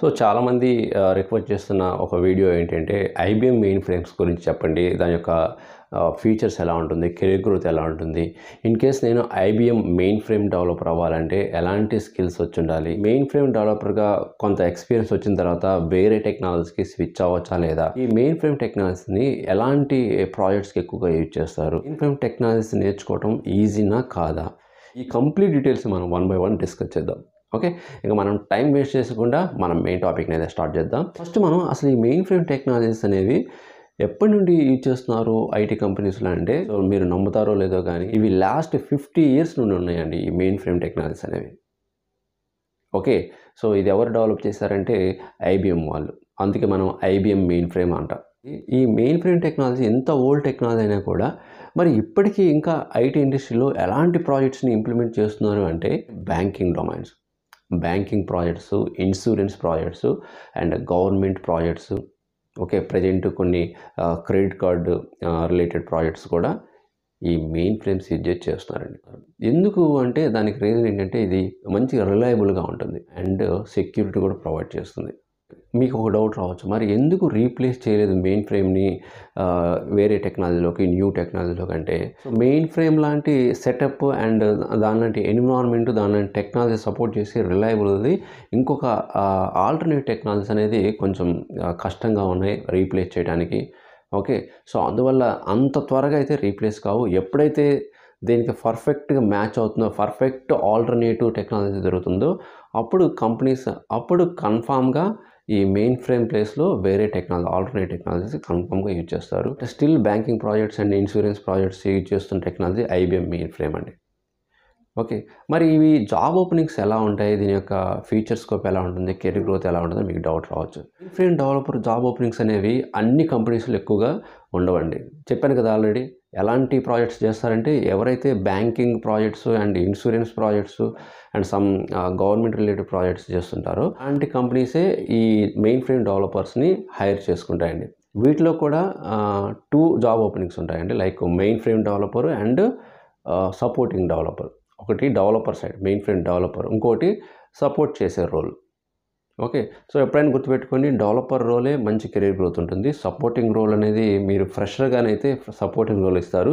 So చాలామంది request చేస్తున్న ఒక వీడియో ఏంటంటే ఐబిఎం మెయిన్ ఫ్రేమ్స్ గురించి చెప్పండి. దాని యొక్క ఫీచర్స్ ఎలా ఉంటుంది? కెరీర్ గ్రోత్ ఎలా ఉంటుంది? ఇన్ కేస్ నేను ఐబిఎం మెయిన్ ఫ్రేమ్ డెవలపర్ అవ్వాలంటే ఎలాంటి స్కిల్స్ వచ్చి ఉండాలి? మెయిన్ ఫ్రేమ్ డెవలపర్గా కొంత ఎక్స్పీరియన్స్ వచ్చిన తర్వాత వేరే టెక్నాలజీకి స్విచ్ అవ్వచ్చా లేదా? ఈ మెయిన్ ఫ్రేమ్ టెక్నాలజీని ఎలాంటి ప్రాజెక్ట్స్కి ఎక్కువగా యూజ్ చేస్తారు? మెయిన్ ఫ్రేమ్ టెక్నాలజీస్ నేర్చుకోవడం ఈజీనా కాదా? ఈ కంప్లీట్ డీటెయిల్స్ మనం వన్ బై వన్ డిస్కస్ చేద్దాం. ఓకే? ఇక మనం టైం వేస్ట్ చేసుకుండా మనం మెయిన్ టాపిక్ని అయితే స్టార్ట్ చేద్దాం. ఫస్ట్ మనం అసలు ఈ మెయిన్ ఫ్రేమ్ టెక్నాలజీస్ అనేవి ఎప్పటి నుండి యూజ్ చేస్తున్నారు ఐటీ కంపెనీస్లో అంటే? సో మీరు నమ్ముతారో లేదో కానీ ఇవి లాస్ట్ ఫిఫ్టీ ఇయర్స్ నుండి ఉన్నాయండి ఈ మెయిన్ ఫ్రేమ్ టెక్నాలజీస్ అనేవి. ఓకే? సో ఇది ఎవరు డెవలప్ చేశారంటే ఐబిఎం వాళ్ళు. అందుకే మనం ఐబిఎం మెయిన్ ఫ్రేమ్ అంటాం. ఈ మెయిన్ ఫ్రేమ్ టెక్నాలజీ ఎంత ఓల్డ్ టెక్నాలజీ అయినా కూడా మరి ఇప్పటికీ ఇంకా ఐటీ ఇండస్ట్రీలో ఎలాంటి ప్రాజెక్ట్స్ని ఇంప్లిమెంట్ చేస్తున్నారు అంటే banking domains. Banking projects insurance projects and government projects. Okay present కొన్ని క్రెడిట్ కార్డు రిలేటెడ్ ప్రాజెక్ట్స్ కూడా ఈ మెయిన్ ఫ్రేమ్స్ యూజ్ చేసి చేస్తున్నారండి. ఎందుకు అంటే దానికి రీజన్ ఏంటంటే ఇది మంచి రిలయబుల్గా ఉంటుంది అండ్ సెక్యూరిటీ కూడా ప్రొవైడ్ చేస్తుంది. మీకు ఒక డౌట్ రావచ్చు. మరి ఎందుకు రీప్లేస్ చేయలేదు మెయిన్ ఫ్రేమ్ని వేరే టెక్నాలజీలోకి న్యూ టెక్నాలజీలోకి అంటే? సో మెయిన్ ఫ్రేమ్ లాంటి సెటప్ అండ్ దాని లాంటి ఎన్విరాన్మెంట్ దాని లాంటి టెక్నాలజీ సపోర్ట్ చేసి రిలయబుల్ది ఇంకొక ఆల్టర్నేట్ టెక్నాలజీస్ అనేది కొంచెం కష్టంగా ఉన్నాయి రీప్లేస్ చేయడానికి. ఓకే సో అందువల్ల అంత త్వరగా అయితే రీప్లేస్ కావు. ఎప్పుడైతే దీనికి పర్ఫెక్ట్గా మ్యాచ్ అవుతుందో పర్ఫెక్ట్ ఆల్టర్నేటివ్ టెక్నాలజీ దొరుకుతుందో అప్పుడు కంపెనీస్ అప్పుడు కన్ఫామ్గా ఈ మెయిన్ ఫ్రేమ్ ప్లేస్లో వేరే టెక్నాలజీ ఆల్టర్నేట్ టెక్నాలజీస్ కన్ఫామ్గా యూజ్ చేస్తారు. Still banking projects and insurance projects use చేస్తున్న టెక్నాలజీ ఐబిఎం మెయిన్ ఫ్రేమ్ అండి. ఓకే మరి ఇవి జాబ్ ఓపెనింగ్స్ ఎలా ఉంటాయి? దీని యొక్క ఫీచర్ స్కోప్ ఎలా ఉంటుంది? కెరీర్ గ్రోత్ ఎలా ఉంటుందో? మీకు డౌట్ రావచ్చు. ఫ్రేమ్ డెవలపర్ జాబ్ ఓపెనింగ్స్ అనేవి అన్ని కంపెనీస్లో ఎక్కువగా ఉండవండి. చెప్పాను కదా ఆల్రెడీ ఎలాంటి ప్రాజెక్ట్స్ చేస్తారంటే ఎవరైతే banking projects and insurance projects and some government related projects చేస్తుంటారో అలాంటి కంపెనీసే ఈ మెయిన్ ఫ్రేమ్ డెవలపర్స్ని హైర్ చేసుకుంటాయండి. వీటిలో కూడా టూ జాబ్ ఓపెనింగ్స్ ఉంటాయండి. Like mainframe developer and supporting developer. ఒకటి developer side mainframe developer. ఇంకోటి సపోర్ట్ చేసే రోల్. ఓకే. సో ఎప్పుడైనా గుర్తుపెట్టుకొని డెవలపర్ రోలే మంచి కెరీర్ గ్రోత్ ఉంటుంది. సపోర్టింగ్ రోల్ అనేది మీరు ఫ్రెషర్గానైతే సపోర్టింగ్ రోల్ ఇస్తారు.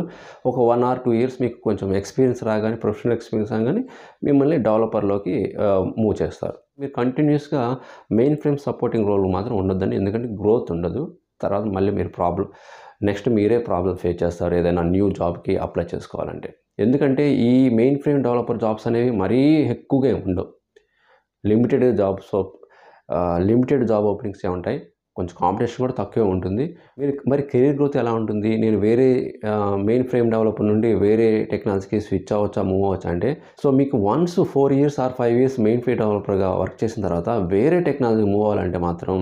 ఒక వన్ ఆర్ టూ ఇయర్స్ మీకు కొంచెం ఎక్స్పీరియన్స్ రాగానే ప్రొఫెషనల్ ఎక్స్పీరియన్స్ రాగానే మిమ్మల్ని డెవలపర్లోకి మూవ్ చేస్తారు. మీరు కంటిన్యూస్గా మెయిన్ ఫ్రేమ్ సపోర్టింగ్ రోల్ మాత్రం ఉండొద్దండి. ఎందుకంటే గ్రోత్ ఉండదు. తర్వాత మళ్ళీ మీరు ప్రాబ్లం నెక్స్ట్ మీరే ప్రాబ్లం ఫేస్ చేస్తారు. ఏదైనా న్యూ జాబ్కి అప్లై చేసుకోవాలంటే. ఎందుకంటే ఈ మెయిన్ ఫ్రేమ్ డెవలపర్ జాబ్స్ అనేవి మరీ ఎక్కువగా ఉండవు. Limited jobs limited job openings ఉంటాయి కొంచెం కాంపిటీషన్ కూడా తక్కువే ఉంటుంది. మీరు మరి కెరీర్ గ్రోత్ ఎలా ఉంటుంది? నేను వేరే మెయిన్ ఫ్రేమ్ డెవలపర్ నుండి వేరే టెక్నాలజీకి స్విచ్ అవ్వచ్చా మూవ్ అవ్వచ్చా అంటే సో మీకు once four years or five years mainframe డెవలపర్గా work చేసిన తర్వాత వేరే టెక్నాలజీ మూవ్ అవ్వాలంటే మాత్రం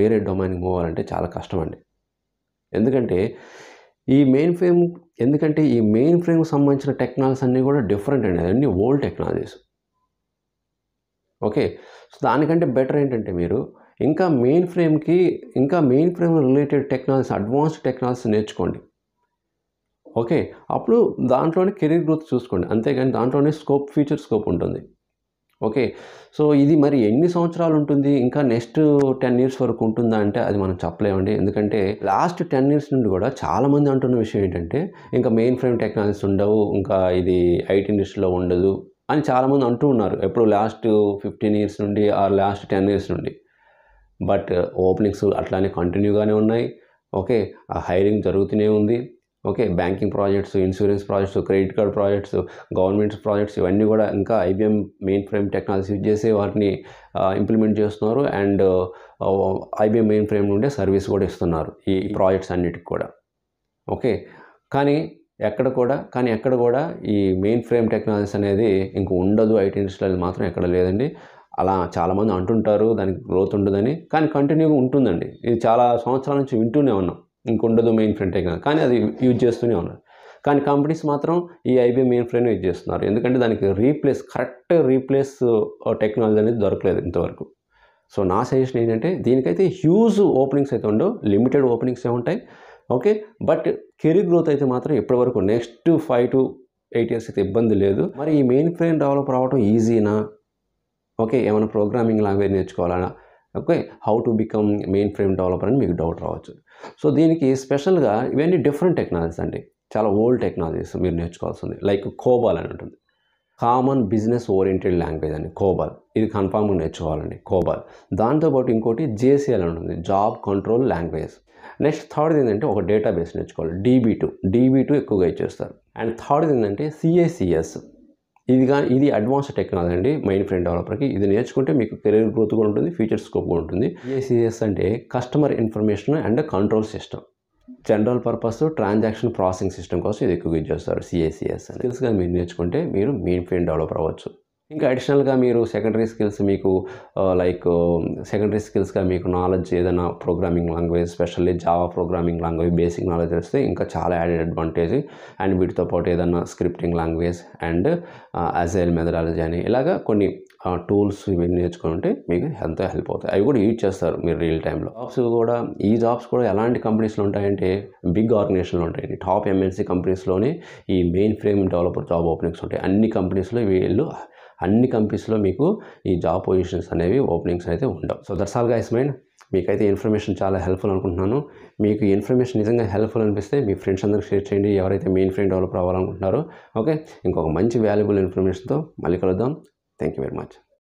వేరే డొమైన్కి మూవ్ అవ్వాలంటే చాలా కష్టం అండి. ఎందుకంటే ఈ మెయిన్ ఫ్రేమ్ ఎందుకంటే ఈ మెయిన్ ఫ్రేమ్కి సంబంధించిన టెక్నాలజీస్ అన్నీ కూడా డిఫరెంట్ అండి. అన్నీ ఓల్డ్ టెక్నాలజీస్ ఓకే. సో దానికంటే బెటర్ ఏంటంటే మీరు ఇంకా మెయిన్ ఫ్రేమ్కి ఇంకా mainframe related technologies advanced technologies నేర్చుకోండి. ఓకే. అప్పుడు దాంట్లోనే కెరీర్ గ్రోత్ చూసుకోండి. అంతేగాని దాంట్లోనే స్కోప్ ఫ్యూచర్ స్కోప్ ఉంటుంది. ఓకే. సో ఇది మరి ఎన్ని సంవత్సరాలు ఉంటుంది? ఇంకా నెక్స్ట్ టెన్ ఇయర్స్ వరకు ఉంటుందా అంటే అది మనం చెప్పలేమండి. ఎందుకంటే లాస్ట్ టెన్ ఇయర్స్ నుండి కూడా చాలామంది అంటున్న విషయం ఏంటంటే ఇంకా మెయిన్ ఫ్రేమ్ టెక్నాలజీస్ ఉండవు. ఇంకా ఇది ఐటీ ఇండస్ట్రీలో ఉండదు. అని చాలామంది అంటూ ఉన్నారు. ఎప్పుడు లాస్ట్ ఫిఫ్టీన్ ఇయర్స్ నుండి ఆర్ లాస్ట్ టెన్ ఇయర్స్ నుండి. బట్ ఓపెనింగ్స్ అట్లానే కంటిన్యూగానే ఉన్నాయి. ఓకే ఆ హైరింగ్ జరుగుతూనే ఉంది. Okay banking projects insurance projects credit card projects government projects ఇవన్నీ కూడా ఇంకా IBM mainframe technology use చేసి వాటిని ఇంప్లిమెంట్ చేస్తున్నారు. అండ్ ఐబీఎం మెయిన్ ఫ్రేమ్ నుండే సర్వీస్ కూడా ఇస్తున్నారు ఈ ప్రాజెక్ట్స్ అన్నిటికి కూడా. ఓకే కానీ ఎక్కడ కూడా కానీ ఎక్కడ కూడా ఈ మెయిన్ ఫ్రేమ్ టెక్నాలజీస్ అనేది ఇంక ఉండదు. ఐటీ ఇండస్ట్రీలో మాత్రం ఎక్కడ లేదండి. అలా చాలామంది అంటుంటారు దానికి గ్రోత్ ఉండదని. కానీ కంటిన్యూగా ఉంటుందండి. ఇది చాలా సంవత్సరాల నుంచి వింటూనే ఉన్నాం. ఇంకుండదు మెయిన్ ఫ్రేమ్ టెక్నాలజీ. కానీ అది యూజ్ చేస్తూనే ఉన్నారు. కానీ కంపెనీస్ మాత్రం ఈ ఐబీఎం మెయిన్ ఫ్రేమ్ యూజ్ చేస్తున్నారు. ఎందుకంటే దానికి రీప్లేస్ కరెక్ట్ రీప్లేస్ టెక్నాలజీ అనేది దొరకలేదు ఇంతవరకు. సో నా సజెషన్ ఏంటంటే దీనికైతే హ్యూజ్ ఓపెనింగ్స్ అయితే ఉండవు. లిమిటెడ్ ఓపెనింగ్స్ ఏ ఉంటాయి. ఓకే? బట్ కెరీర్ గ్రోత్ అయితే మాత్రం ఇప్పటివరకు next five to eight years అయితే ఇబ్బంది లేదు. మరి ఈ మెయిన్ ఫ్రేమ్ డెవలప్ రావడం ఈజీనా? ఓకే ఏమైనా ప్రోగ్రామింగ్ లాంగ్వేజ్ నేర్చుకోవాలా okay how to become mainframe developer అని మీకు డౌట్ రావచ్చు. సో దీనికి స్పెషల్గా ఇవన్నీ డిఫరెంట్ టెక్నాలజీస్ అండి. చాలా ఓల్డ్ టెక్నాలజీస్ మీరు నేర్చుకోవాల్సింది లైక్ కోబాల్ అని ఉంటుంది. కామన్ బిజినెస్ ఓరియంటెడ్ లాంగ్వేజ్ అండి కోబాల్. ఇది కన్ఫామ్గా నేర్చుకోవాలండి కోబాల్. దాంతోపాటు ఇంకోటి జేసీఎల్ అని ఉంటుంది job control language. Next third ఏంటంటే ఒక డేటాబేస్ నేర్చుకోవాలి డీబీ టూ డీబీ టూ ఎక్కువగా ఇచ్చేస్తారు. అండ్ థర్డ్ ఏంటంటే సిఏసిఎస్. ఇది కానీ ఇది అడ్వాన్స్డ్ టెక్నాలజీ అండి మైండ్ ఫ్రెండ్ డెవలపర్కి. ఇది నేర్చుకుంటే మీకు కెరీర్ గ్రోత్ కూడా ఉంటుంది ఫ్యూచర్ స్కోప్ కూడా ఉంటుంది. సిఎస్సిఎస్ అంటే customer information and control system. General purpose transaction processing system కోసం ఇది ఎక్కువగా యూజ్ చేస్తారు సిఏసిఎస్ స్కిల్స్గా మీరు నేర్చుకుంటే మీరు మెయిన్ ఫ్రెండ్ డెవలప్ అవ్వచ్చు. ఇంకా అడిషనల్గా మీరు సెకండరీ స్కిల్స్ మీకు లైక్ సెకండరీ స్కిల్స్గా మీకు నాలెడ్జ్ ఏదైనా programming language specially Java programming language basic knowledge వస్తే ఇంకా చాలా యాడెడ్ అడ్వాంటేజ్ అండ్ వీటితో పాటు ఏదైనా scripting language and agile methodology అని ఇలాగా కొన్ని టూల్స్ ఇవన్నీ నేర్చుకుంటే మీకు ఎంతో హెల్ప్ అవుతాయి. అవి కూడా యూజ్ చేస్తారు మీరు రియల్ టైంలో జాబ్స్ కూడా ఈ జాబ్స్ కూడా ఎలాంటి కంపెనీస్లో ఉంటాయంటే బిగ్ ఆర్గనైజేషన్లు ఉంటాయి టాప్ ఎంఎన్సీ కంపెనీస్లోనే ఈ mainframe developer job openings ఉంటాయి. అన్ని కంపెనీస్లో వీళ్ళు అన్ని కంపెనీస్లో మీకు ఈ జాబ్ పొజిషన్స్ అనేవి ఓపెనింగ్స్ అయితే ఉండవు. సో దట్స్ ఆల్ గైస్ మైండ్ మీకైతే ఇన్ఫర్మేషన్ చాలా హెల్ప్ఫుల్ అనుకుంటున్నాను. మీకు ఇన్ఫర్మేషన్ నిజంగా హెల్ప్ఫుల్ అనిపిస్తే మీ ఫ్రెండ్స్ అందరికి షేర్ చేయండి. ఎవరైతే మెయిన్ ఫ్రెండ్ డెవలప్ అవ్వాలనుకుంటున్నారో ఓకే ఇంకొక మంచి వాల్యుబుల్ ఇన్ఫర్మేషన్తో మళ్ళీ కలుద్దాం. Thank you very much